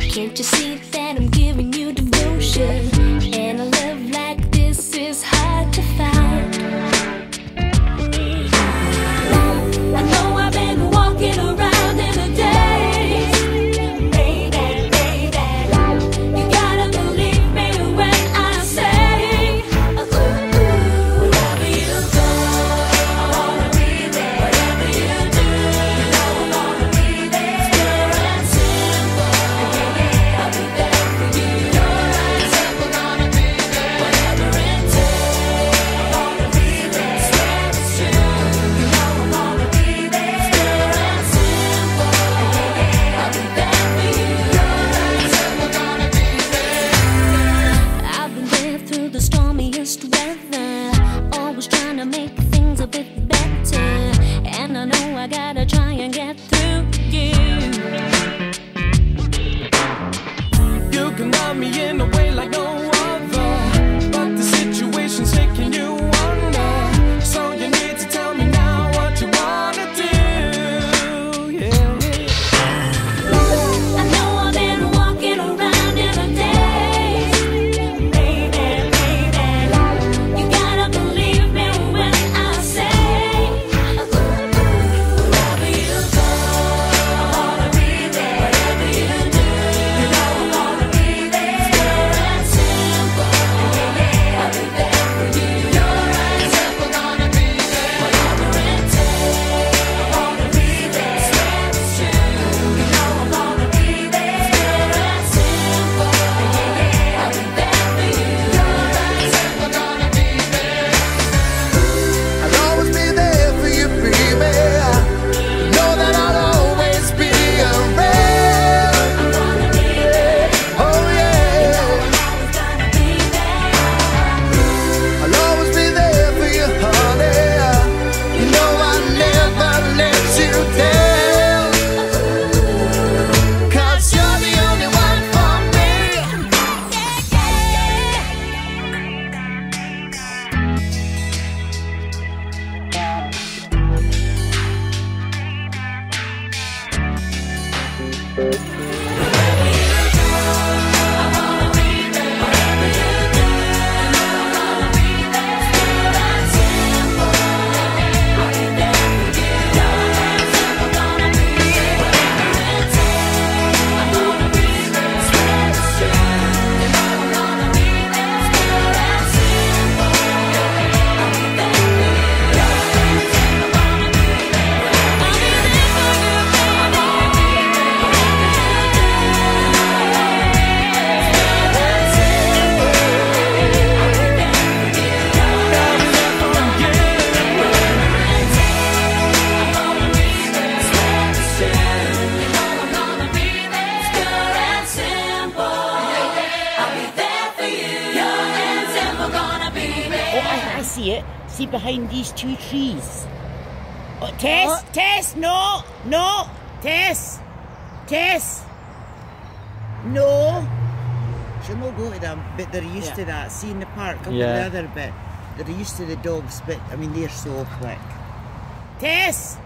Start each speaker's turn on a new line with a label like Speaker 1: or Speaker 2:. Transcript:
Speaker 1: Can't you see that I'm giving you the bit better. And I know I gotta try and get through you.
Speaker 2: You can love me in a way like no
Speaker 3: see it. See behind these two trees. Oh, Tess. Oh. Tess, no, no, Tess, Tess. No. She'll not go to them, but they're used yeah. to that. See in the park, up
Speaker 4: yeah.
Speaker 3: the other bit. They're used to the dogs, but I mean, they're so quick. Tess!